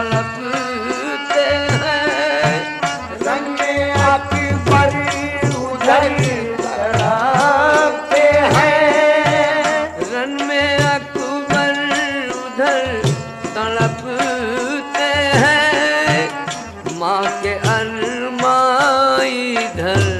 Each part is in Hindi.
तड़पते हैं। रंग आप पर उधर में हैं। माँ के अरमा इधर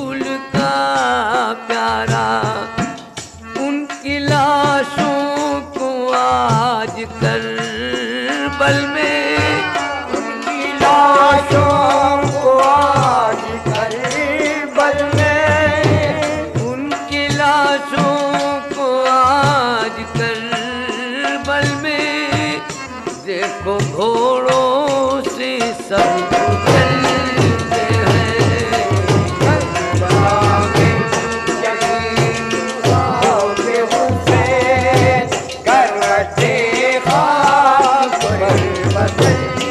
birthday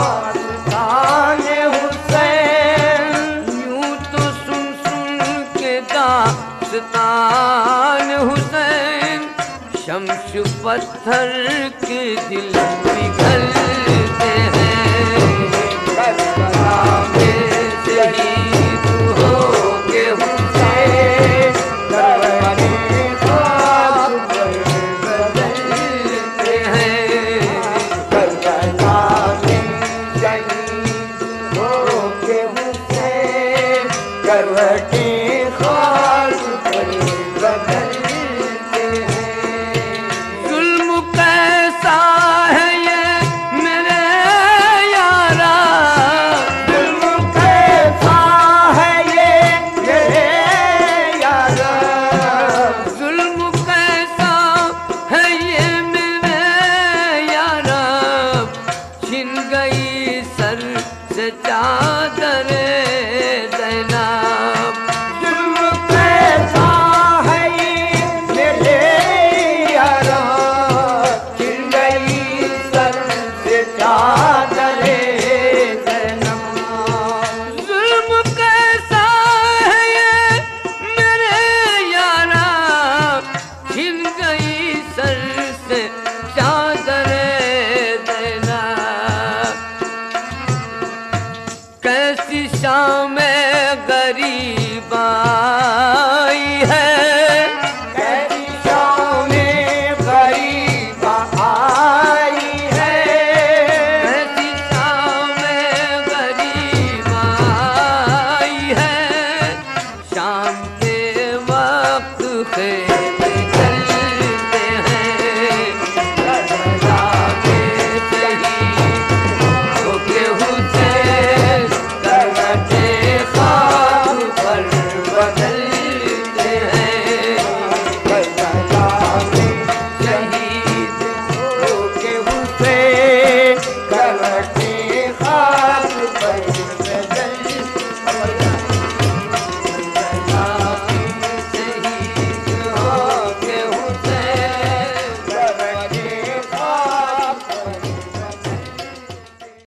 पत्थर के दिल में।